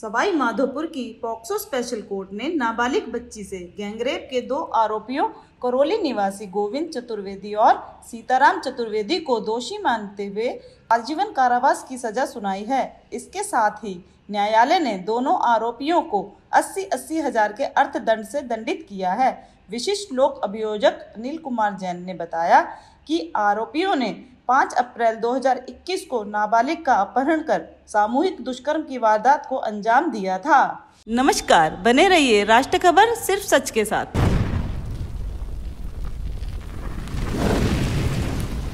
सवाई माधोपुर की POCSO special court ने नाबालिग बच्ची से गैंगरेप के दो आरोपियों, करौली निवासी गोविंद चतुर्वेदी और सीताराम चतुर्वेदी को दोषी मानते हुए आजीवन कारावास की सजा सुनाई है। इसके साथ ही न्यायालय ने दोनों आरोपियों को अस्सी अस्सी हज़ार के अर्थदंड से दंडित किया है। विशिष्ट लोक अभियोजक अनिल कुमार जैन ने बताया कि आरोपियों ने 5 अप्रैल 2021 को नाबालिग का अपहरण कर सामूहिक दुष्कर्म की वारदात को अंजाम दिया था। नमस्कार, बने रहिए राष्ट्र खबर सिर्फ़ सच के साथ।